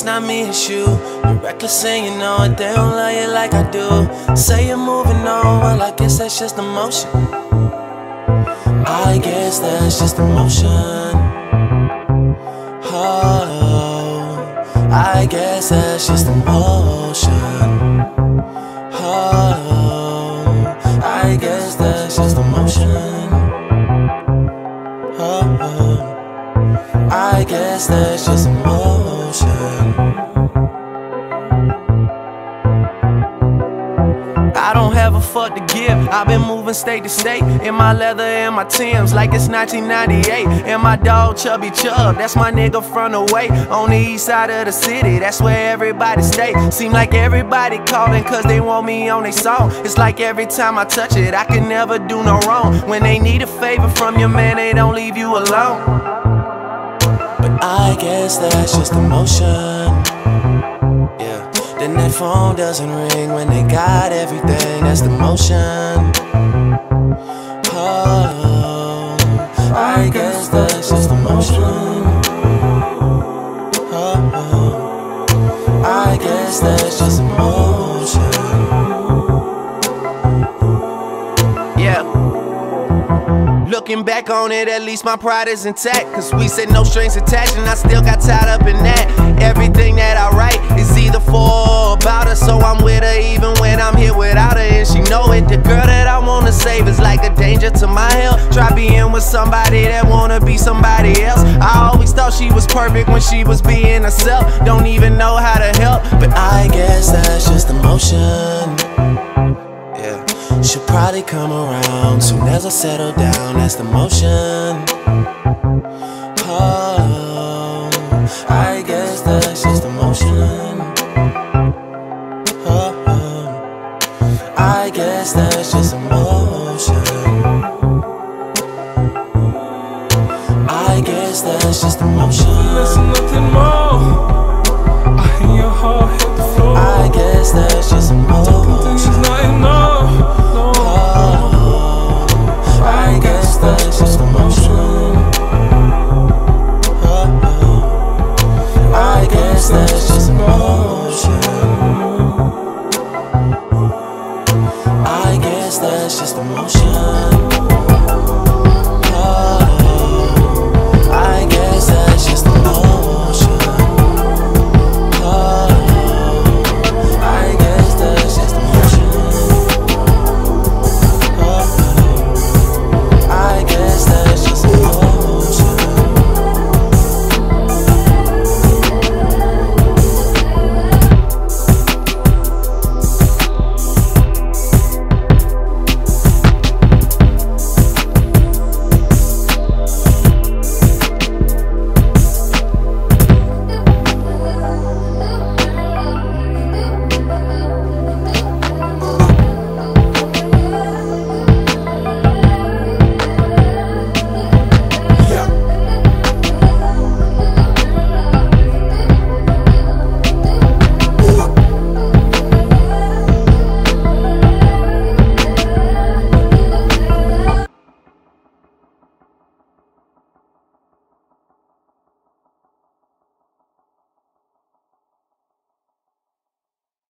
remind me it's you. You're reckless and you know it, they don't love you like I do. Say you're moving on, well, I guess that's just the motion. I guess that's just the motion. Oh, I guess that's just the motion. Oh, I guess that's just the motion. Oh, oh, I guess that's just the motion. Have a fuck to give. I've been moving state to state in my leather and my Timbs like it's 1998. And my dog Chubby Chub, that's my nigga from the way on the east side of the city. That's where everybody stay. Seem like everybody calling cause they want me on their song. It's like every time I touch it, I can never do no wrong. When they need a favor from your man, they don't leave you alone. But I guess that's just the motion. Then that phone doesn't ring when they got everything. That's the motion. Oh, I guess that's just the motion. Oh, Looking back on it, at least my pride is intact. Cause we said no strings attached, and I still got tied up in that. Everything that I write is either for or about her, so I'm with her even when I'm here without her, and she know it. The girl that I wanna save is like a danger to my health. Try being with somebody that wanna be somebody else. I always thought she was perfect when she was being herself. Don't even know how to help, but I guess that's just the motion should probably come around soon as I settle down. That's the motion. Oh, I guess that's just the motion. Oh, I guess that's just the motion. I guess that's just the motion. That's nothing more. I hear your heart hit the floor. I guess that's just. The motion.